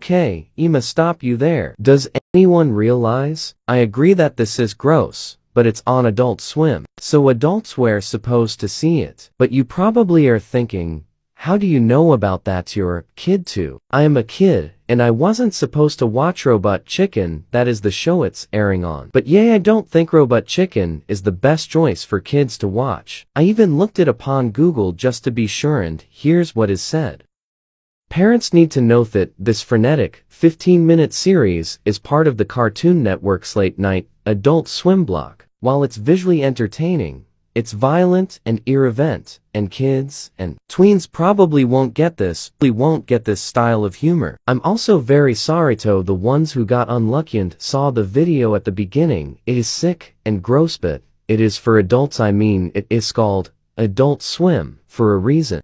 Okay, Ima stop you there. Does anyone realize? I agree that this is gross, but it's on Adult Swim, so adults were supposed to see it. But you probably are thinking, how do you know about that you're kid too? I am a kid, and I wasn't supposed to watch Robot Chicken, that is the show it's airing on. But yeah, I don't think Robot Chicken is the best choice for kids to watch. I even looked it upon Google just to be sure and here's what is said. Parents need to note that this frenetic, 15-minute series is part of the Cartoon Network's late-night, Adult Swim block. While it's visually entertaining, it's violent and irreverent, and kids and tweens probably won't get this, we won't get this style of humor. I'm also very sorry to the ones who got unlucky and saw the video at the beginning. It is sick and gross but it is for adults I mean it is called Adult Swim for a reason.